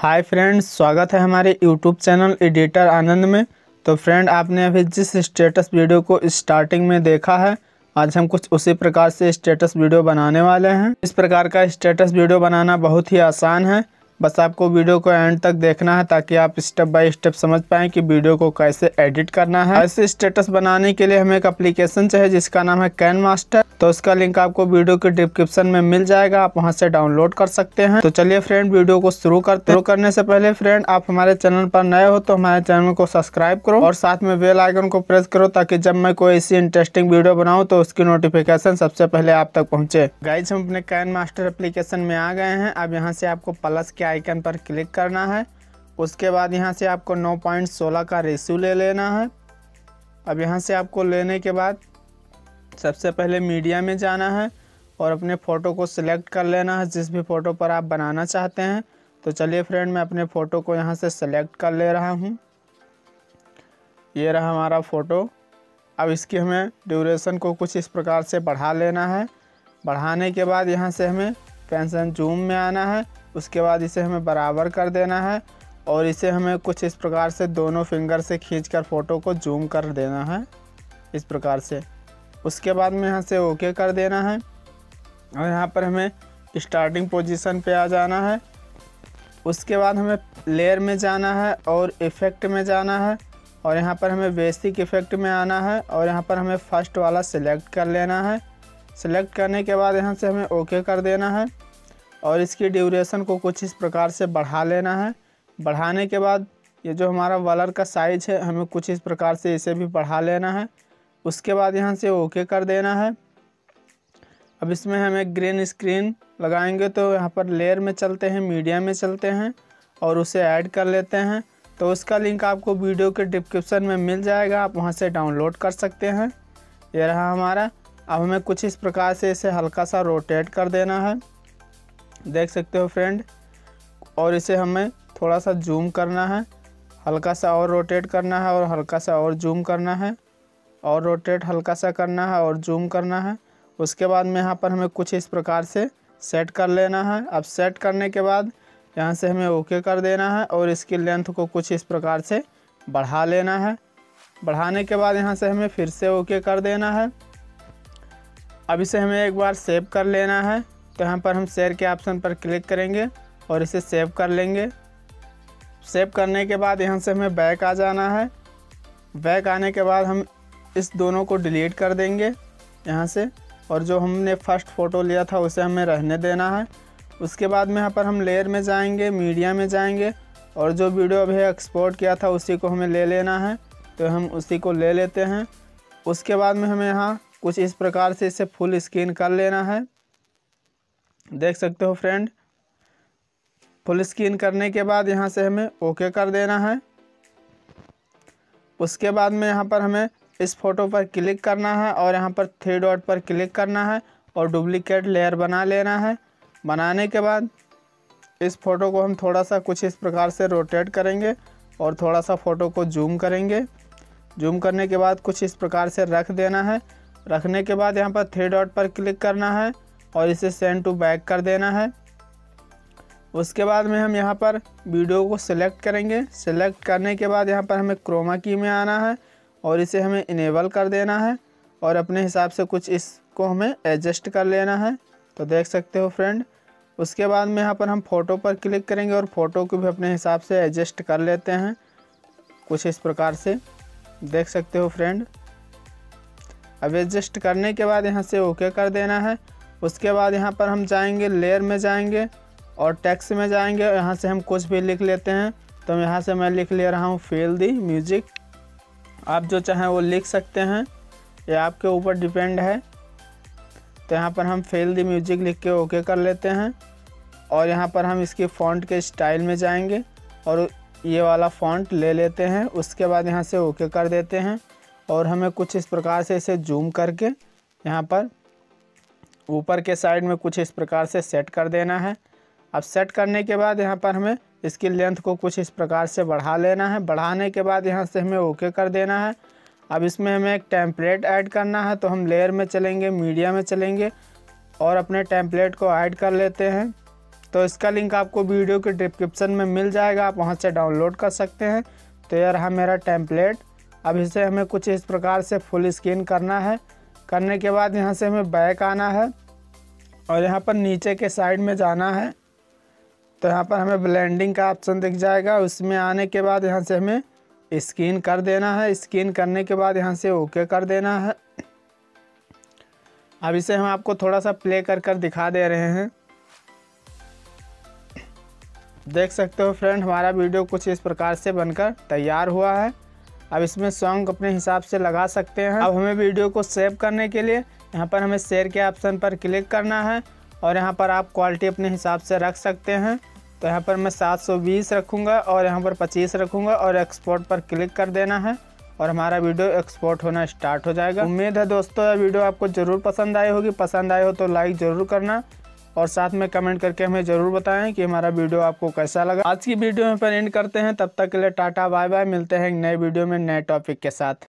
Hi friends, स्वागत है हमारे यूट्यूब चैनल एडिटर आनंद में। तो फ्रेंड, आपने अभी जिस स्टेटस वीडियो को स्टार्टिंग में देखा है, आज हम कुछ उसी प्रकार से स्टेटस वीडियो बनाने वाले हैं। इस प्रकार का स्टेटस वीडियो बनाना बहुत ही आसान है। बस आपको वीडियो को एंड तक देखना है ताकि आप स्टेप बाय स्टेप समझ पाएँ कि वीडियो को कैसे एडिट करना है। ऐसे स्टेटस बनाने के लिए हमें एक एप्लीकेशन चाहिए जिसका नाम है कैन मास्टर तो उसका लिंक आपको वीडियो के डिस्क्रिप्शन में मिल जाएगा। आप वहाँ से डाउनलोड कर सकते हैं। तो चलिए फ्रेंड वीडियो को शुरू करते शुरू करने से पहले फ्रेंड आप हमारे चैनल पर नए हो तो हमारे चैनल को सब्सक्राइब करो और साथ में बेल आइकन को प्रेस करो ताकि जब मैं कोई ऐसी इंटरेस्टिंग वीडियो बनाऊँ तो उसकी नोटिफिकेशन सबसे पहले आप तक पहुँचे। गाइज़ हम अपने कैन मास्टर एप्लीकेशन में आ गए हैं। अब यहाँ से आपको प्लस के आइकन पर क्लिक करना है। उसके बाद यहाँ से आपको 9.16 का रेशियो ले लेना है। अब यहाँ से आपको लेने के बाद सबसे पहले मीडिया में जाना है और अपने फ़ोटो को सिलेक्ट कर लेना है। जिस भी फ़ोटो पर आप बनाना चाहते हैं। तो चलिए फ्रेंड मैं अपने फ़ोटो को यहाँ से सिलेक्ट कर ले रहा हूँ। ये रहा हमारा फ़ोटो अब इसकी हमें ड्यूरेशन को कुछ इस प्रकार से बढ़ा लेना है। बढ़ाने के बाद यहाँ से हमें पेंसन जूम में आना है। उसके बाद इसे हमें बराबर कर देना है और इसे हमें कुछ इस प्रकार से दोनों फिंगर से खींचकर फ़ोटो को जूम कर देना है, इस प्रकार से। उसके बाद में यहाँ से ओके कर देना है और यहाँ पर हमें स्टार्टिंग पोजीशन पे आ जाना है। उसके बाद हमें लेयर में जाना है और इफ़ेक्ट में जाना है और यहाँ पर हमें बेसिक इफ़ेक्ट में आना है और यहाँ पर हमें फ़र्स्ट वाला सिलेक्ट कर लेना है। सिलेक्ट करने के बाद यहाँ से हमें ओके कर देना है। और इसकी ड्यूरेशन को कुछ इस प्रकार से बढ़ा लेना है। बढ़ाने के बाद ये जो हमारा वलर का साइज़ है, हमें कुछ इस प्रकार से इसे भी बढ़ा लेना है। उसके बाद यहाँ से ओके कर देना है। अब इसमें हम एक ग्रीन स्क्रीन लगाएँगे तो यहाँ पर लेयर में चलते हैं मीडिया में चलते हैं और उसे ऐड कर लेते हैं। तो उसका लिंक आपको वीडियो के डिस्क्रिप्शन में मिल जाएगा, आप वहाँ से डाउनलोड कर सकते हैं। ये रहा हमारा। अब हमें कुछ इस प्रकार से इसे हल्का सा रोटेट कर देना है। देख सकते हो फ्रेंड और इसे हमें थोड़ा सा जूम करना है हल्का सा और रोटेट करना है और हल्का सा और जूम करना है, और रोटेट हल्का सा करना है और जूम करना है। उसके बाद में यहाँ पर हमें कुछ इस प्रकार से सेट कर लेना है। अब सेट करने के बाद यहाँ से हमें ओके कर देना है और इसकी लेंथ को कुछ इस प्रकार से बढ़ा लेना है। बढ़ाने के बाद यहाँ से हमें फिर से ओके कर देना है। अब इसे हमें एक बार सेव कर लेना है। तो यहाँ पर हम शेयर के ऑप्शन पर क्लिक करेंगे और इसे सेव कर लेंगे। सेव करने के बाद यहाँ से हमें बैक आ जाना है। बैक आने के बाद हम इस दोनों को डिलीट कर देंगे यहाँ से और जो हमने फ़र्स्ट फ़ोटो लिया था उसे हमें रहने देना है। उसके बाद में यहाँ पर हम लेयर में जाएँगे मीडिया में जाएँगे और जो वीडियो अभी एक्सपोर्ट किया था उसी को हमें ले लेना है। तो हम उसी को ले लेते हैं। उसके बाद में हमें यहाँ कुछ इस प्रकार से इसे फुल स्क्रीन कर लेना है। देख सकते हो फ्रेंड फुल स्क्रीन करने के बाद यहाँ से हमें ओके कर देना है। उसके बाद में यहाँ पर हमें इस फ़ोटो पर क्लिक करना है और यहाँ पर थ्री डॉट पर क्लिक करना है और डुप्लीकेट लेयर बना लेना है। बनाने के बाद इस फ़ोटो को हम थोड़ा सा कुछ इस प्रकार से रोटेट करेंगे और थोड़ा सा फ़ोटो को जूम करेंगे। जूम करने के बाद कुछ इस प्रकार से रख देना है। रखने के बाद यहाँ पर थ्री डॉट पर क्लिक करना है। और इसे सेंड टू बैक कर देना है। उसके बाद में हम यहाँ पर वीडियो को सिलेक्ट करेंगे। सिलेक्ट करने के बाद यहाँ पर हमें क्रोमा की में आना है और इसे हमें इनेबल कर देना है और अपने हिसाब से कुछ इसको हमें एडजस्ट कर लेना है। तो देख सकते हो फ्रेंड उसके बाद में यहाँ पर हम फ़ोटो पर क्लिक करेंगे और फ़ोटो को भी अपने हिसाब से एडजस्ट कर लेते हैं। कुछ इस प्रकार से। देख सकते हो फ्रेंड अब एडजस्ट करने के बाद यहाँ से ओके कर देना है। उसके बाद यहाँ पर हम जाएँगे लेयर में जाएँगे और टैक्स में जाएँगे और यहाँ से हम कुछ भी लिख लेते हैं। तो यहाँ से मैं लिख ले रहा हूँ फेल दी म्यूज़िक आप जो चाहें वो लिख सकते हैं। ये आपके ऊपर डिपेंड है। तो यहाँ पर हम फेल दी म्यूज़िक लिख के ओके कर लेते हैं। और यहाँ पर हम इसकी फ़ॉन्ट के स्टाइल में जाएँगे और ये वाला फ़ॉन्ट ले लेते हैं। उसके बाद यहाँ से ओके कर देते हैं। और हमें कुछ इस प्रकार से इसे जूम करके यहाँ पर ऊपर के साइड में कुछ इस प्रकार से सेट कर देना है। अब सेट करने के बाद यहाँ पर हमें इसकी लेंथ को कुछ इस प्रकार से बढ़ा लेना है। बढ़ाने के बाद यहाँ से हमें ओके कर देना है। अब इसमें हमें एक टेम्पलेट ऐड करना है तो हम लेयर में चलेंगे, मीडिया में चलेंगे और अपने टेम्पलेट को ऐड कर लेते हैं। तो इसका लिंक आपको वीडियो के डिस्क्रिप्शन में मिल जाएगा, आप वहाँ से डाउनलोड कर सकते हैं। तो यह रहा मेरा टेम्पलेट। अब इसे हमें कुछ इस प्रकार से फुल स्क्रीन करना है। करने के बाद यहाँ से हमें बैक आना है और यहाँ पर नीचे के साइड में जाना है। तो यहाँ पर हमें ब्लेंडिंग का ऑप्शन दिख जाएगा। उसमें आने के बाद यहाँ से हमें स्कैन कर देना है। स्किन करने के बाद यहाँ से ओके कर देना है। अब इसे हम आपको थोड़ा सा प्ले कर कर दिखा दे रहे हैं। देख सकते हो फ्रेंड, हमारा वीडियो कुछ इस प्रकार से बनकर तैयार हुआ है। अब इसमें सॉन्ग अपने हिसाब से लगा सकते हैं। अब हमें वीडियो को सेव करने के लिए यहाँ पर हमें शेयर के ऑप्शन पर क्लिक करना है और यहाँ पर आप क्वालिटी अपने हिसाब से रख सकते हैं। तो यहाँ पर मैं 720 रखूँगा और यहाँ पर 25 रखूँगा और एक्सपोर्ट पर क्लिक कर देना है और हमारा वीडियो एक्सपोर्ट होना स्टार्ट हो जाएगा। उम्मीद है दोस्तों, यह वीडियो आपको ज़रूर पसंद आई होगी। पसंद आए हो तो लाइक ज़रूर करना और साथ में कमेंट करके हमें ज़रूर बताएँ कि हमारा वीडियो आपको कैसा लगा। आज की वीडियो में पर एंड करते हैं। तब तक के लिए टाटा बाय बाय मिलते हैं नए वीडियो में नए टॉपिक के साथ।